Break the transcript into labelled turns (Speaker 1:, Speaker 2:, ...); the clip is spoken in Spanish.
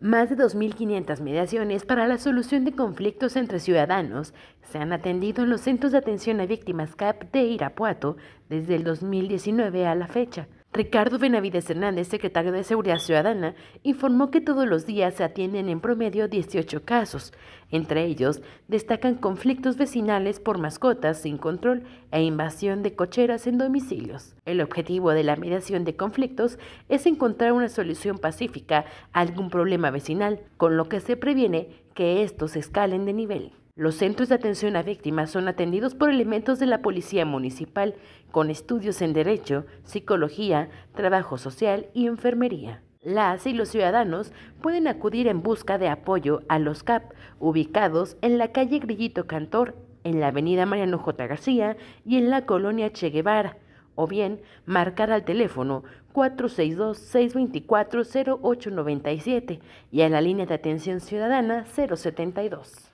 Speaker 1: Más de 2.500 mediaciones para la solución de conflictos entre ciudadanos se han atendido en los centros de atención a víctimas CAP de Irapuato desde el 2019 a la fecha. Ricardo Benavides Hernández, secretario de Seguridad Ciudadana, informó que todos los días se atienden en promedio 18 casos. Entre ellos, destacan conflictos vecinales por mascotas sin control e invasión de cocheras en domicilios. El objetivo de la mediación de conflictos es encontrar una solución pacífica a algún problema vecinal, con lo que se previene que estos escalen de nivel. Los centros de atención a víctimas son atendidos por elementos de la Policía Municipal con estudios en Derecho, Psicología, Trabajo Social y Enfermería. Las y los ciudadanos pueden acudir en busca de apoyo a los CAP ubicados en la calle Grillito Cantor, en la avenida Mariano J. García y en la colonia Che Guevara, o bien marcar al teléfono 462-624-0897 y a la línea de atención ciudadana 072.